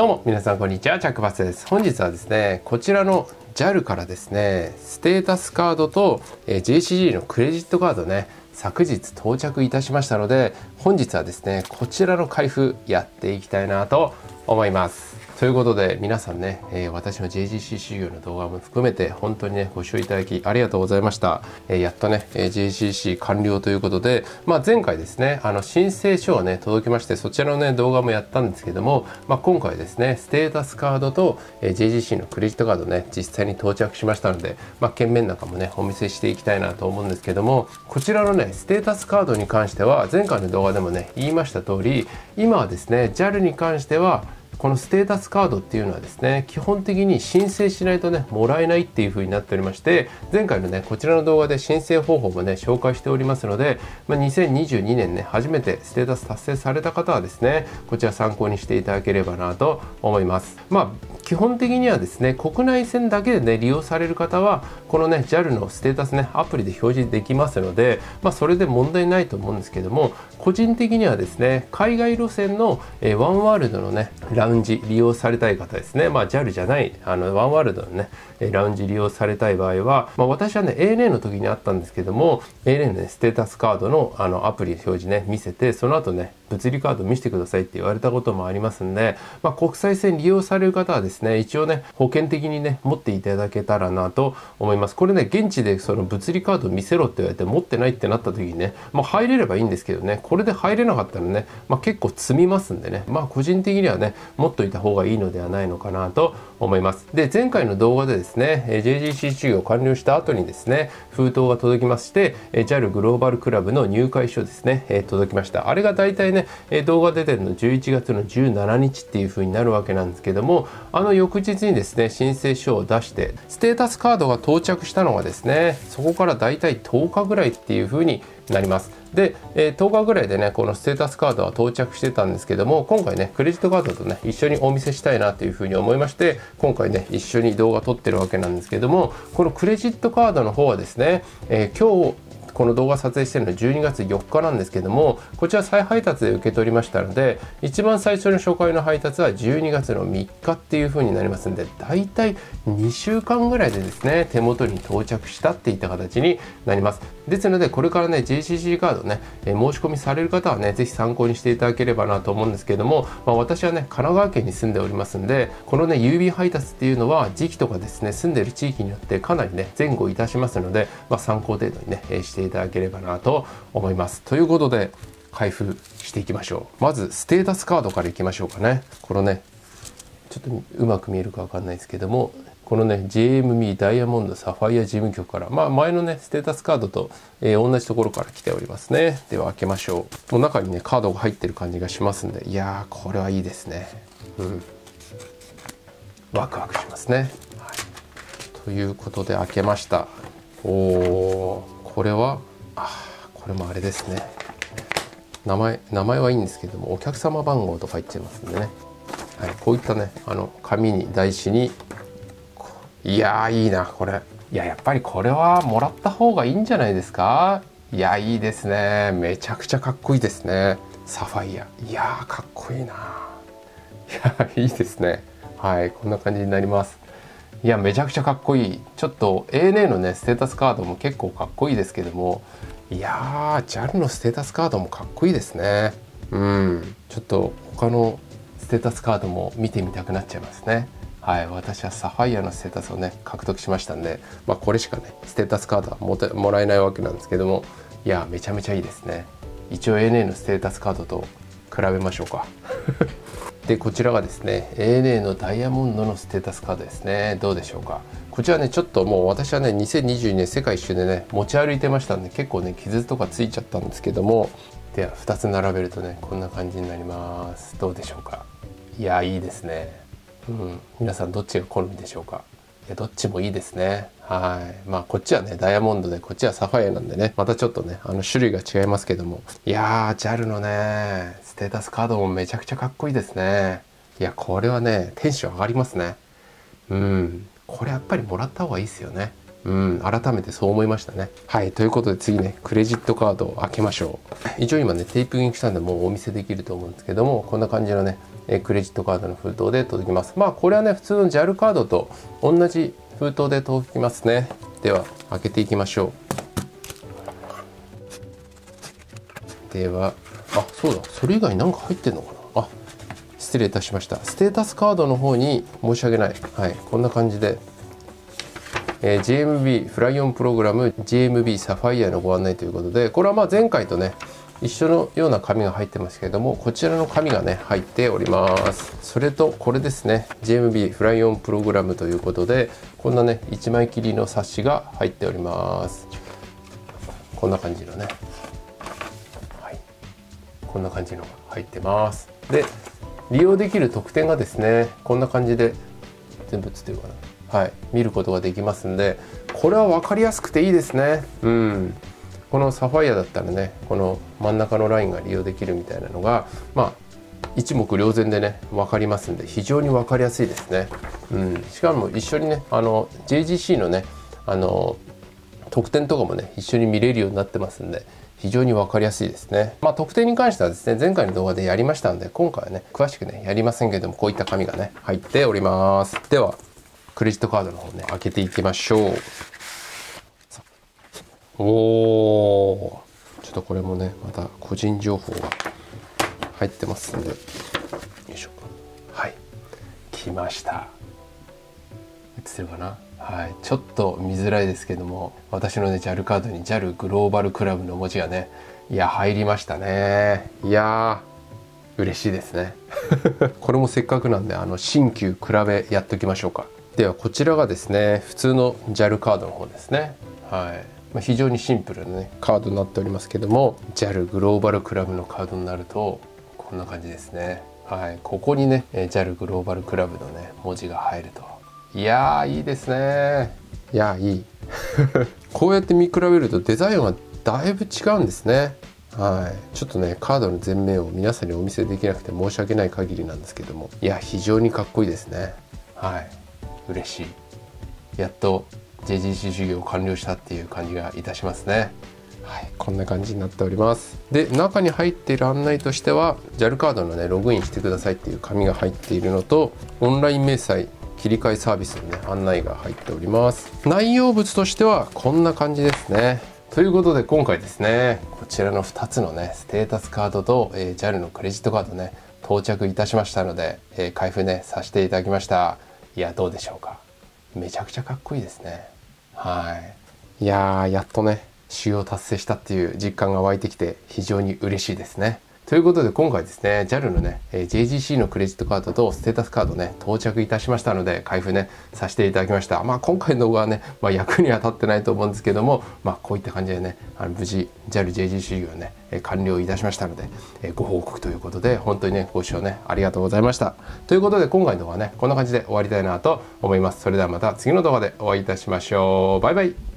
どうも皆さんこんにちはチャックバスです。本日はですねこちらの JAL からですねステータスカードと、JCG のクレジットカードね昨日到着いたしましたので本日はですねこちらの開封やっていきたいなと思います。ということで皆さんね、えー、私の JGC 修行の動画も含めて本当にねご視聴いただきありがとうございました、えー、やっとね、えー、JGC 完了ということで、まあ、前回ですねあの申請書をね届きましてそちらのね動画もやったんですけども、まあ、今回ですねステータスカードと、え JGC のクレジットカードね実際に到着しましたので、まあ、券面なんかもねお見せしていきたいなと思うんですけどもこちらのねステータスカードに関しては前回の動画でもね言いました通り今はですね JAL に関してはこのステータスカードっていうのはですね基本的に申請しないとねもらえないっていう風になっておりまして前回のねこちらの動画で申請方法もね紹介しておりますので、まあ、2022年ね初めてステータス達成された方はですねこちら参考にしていただければなと思います。まあ基本的にはですね国内線だけでね利用される方はこのね JAL のステータスねアプリで表示できますので、まあ、それで問題ないと思うんですけども個人的にはですね海外路線の、えー、ワンワールドのねラウンジ利用されたい方ですねまあ JAL じゃないあのワンワールドのねラウンジ利用されたい場合は、まあ、私はね ANA の時にあったんですけども ANA の、ね、ステータスカードのあのアプリ表示ね見せてその後ね物理カード見せてくださいって言われたこともありますんで、まあ、国際線利用される方はですね一応ね保険的にね持っていただけたらなと思います。これね現地でその物理カード見せろって言われて持ってないってなった時にね、まあ、入れればいいんですけどねこれで入れなかったらね、まあ、結構積みますんでねまあ個人的にはね持っといた方がいいのではないのかなと思います。で前回の動画でですね JGC 授業完了した後にですね封筒が届きまして JAL グローバルクラブの入会書ですね届きました。あれが大体ねえ動画出てるの11月の17日っていう風になるわけなんですけどもあの翌日にですね申請書を出してステータスカードが到着したのがですねそこから大体10日ぐらいっていう風になります。で、えー、10日ぐらいでねこのステータスカードは到着してたんですけども今回ねクレジットカードとね一緒にお見せしたいなというふうに思いまして今回ね一緒に動画撮ってるわけなんですけどもこのクレジットカードの方はですね、えー、今日この動画撮影してるのは12月4日なんですけどもこちら再配達で受け取りましたので一番最初の初回の配達は12月の3日っていう風になりますんでだいたい2週間ぐらいでですね手元に到着したっていった形になります。ですのでこれからね JCC カードね、え申し込みされる方はね是非参考にしていただければなと思うんですけども、まあ、私はね神奈川県に住んでおりますんでこのね郵便配達っていうのは時期とかですね住んでる地域によってかなりね前後いたしますので、まあ、参考程度にね、えしていただいただければなと思います。ということで開封していきましょう。まずステータスカードからいきましょうかね。このねちょっとうまく見えるかわかんないですけどもこのね JMB ダイヤモンドサファイア事務局からまあ前のねステータスカードと、えー、同じところから来ておりますね。では開けましょう。もう中にねカードが入ってる感じがしますんで。いやーこれはいいですね。うん。ワクワクしますね、はい、ということで開けました。おおこれはあこれもあれですね。名前名前はいいんですけどもお客様番号とか入ってますんでね、はい、こういったねあの紙に台紙にいやいいなこれ。いややっぱりこれはもらった方がいいんじゃないですか？いやいいですね。めちゃくちゃかっこいいですね。サファイア。いやかっこいいないやいいですね。はいこんな感じになります。いやめちゃくちゃかっこいい。ちょっと ANA のねステータスカードも結構かっこいいですけども。いやー JAL のステータスカードもかっこいいですね。うん。ちょっと他のステータスカードも見てみたくなっちゃいますね。はい、私はサファイアのステータスをね獲得しましたんで、まあ、これしかねステータスカードはもてもらえないわけなんですけども。いやめちゃめちゃいいですね。一応 ANA のステータスカードと比べましょうか。でこちらがですね ANA のダイヤモンドのステータスカードですね。どうでしょうか？こちらねちょっともう私はね2022年世界一周でね持ち歩いてましたんで結構ね傷とかついちゃったんですけどもでは2つ並べるとねこんな感じになります。どうでしょうか？いやいいですね。うん、皆さんどっちが好みでしょうか？やどっちもいいですね。はい。まあこっちはねダイヤモンドでこっちはサファイアなんでねまたちょっとねあの種類が違いますけども。いやー JAL のねステータスカードもめちゃくちゃかっこいいですね。いやこれはねテンション上がりますね。うん。これやっぱりもらった方がいいですよね。うん、改めてそう思いましたね。はい、ということで次ね、クレジットカードを開けましょう。一応今ね、テープインしたんでもうお見せできると思うんですけども、こんな感じのね、えクレジットカードの封筒で届きます。まあこれはね普通の JAL カードと同じ封筒で届きますね。では開けていきましょう。ではあそうだ。それ以外何か入ってんのかな。あ失礼いたしました。ステータスカードの方に申し訳ない。はいこんな感じでえー、GMB フライオンプログラム GMB サファイアのご案内ということでこれはま前回とね一緒のような紙が入ってますけれどもこちらの紙がね入っております。それとこれですね GMB フライオンプログラムということでこんなね1枚切りの冊子が入っております。こんな感じのね。はい。こんな感じのが入ってます。で利用できる特典がですねこんな感じで全部映ってるかな。はい見ることができますんでこれは分かりやすくていいですね。うん。このサファイアだったらねこの真ん中のラインが利用できるみたいなのがまあ一目瞭然でね分かりますんで非常に分かりやすいですね、うん、しかも一緒にねあの JGC のねあの特典とかもね一緒に見れるようになってますんで非常に分かりやすいですね。まあ、特典に関してはですね、前回の動画でやりましたので、今回はね、詳しくね、やりませんけども、こういった紙がね、入っております。では、クレジットカードの方ね、開けていきましょう。おおちょっとこれもねまた個人情報が入ってますんで。よいしょ。はい。来ました。映ってるかな？はい。ちょっと見づらいですけども私のね JAL カードに JAL グローバルクラブの文字がねいや入りましたね。いや嬉しいですね。これもせっかくなんであの新旧比べやっておきましょうか。ではこちらがですね普通の JAL カードの方ですね。はい。まあ、非常にシンプルなねカードになっておりますけども JAL グローバルクラブのカードになるとこんな感じですね。はい。ここにね JAL グローバルクラブのね文字が入ると。いやいいですね。いやいい。こうやって見比べるとデザインはだいぶ違うんですね。はい。ちょっとねカードの前面を皆さんにお見せできなくて申し訳ない限りなんですけども。いや非常にかっこいいですね。はい嬉しいやっと JGC 授業完了したっていう感じがいたしますね。はい、こんな感じになっております。で、中に入っている案内としては、JAL カードのね、ログインしてくださいっていう紙が入っているのと、オンライン明細切り替えサービスのね、案内が入っております。内容物としてはこんな感じですね。ということで今回ですね、こちらの2つのね、ステータスカードと、えー、JAL のクレジットカードね、到着いたしましたので、えー、開封ね、させていただきました。いや、どうでしょうか。めちゃくちゃかっこいいですね。はいいややっとね主要達成したっていう実感が湧いてきて非常に嬉しいですね。ということで今回ですね JAL のね JGC のクレジットカードとステータスカードね到着いたしましたので開封ねさせていただきました。まあ今回の動画はね、まあ、役には立ってないと思うんですけどもまあこういった感じでねあの無事 JALJGC をね完了いたしましたのでご報告ということで本当にねご視聴ねありがとうございました。ということで今回の動画はねこんな感じで終わりたいなと思います。それではまた次の動画でお会いいたしましょう。バイバイ。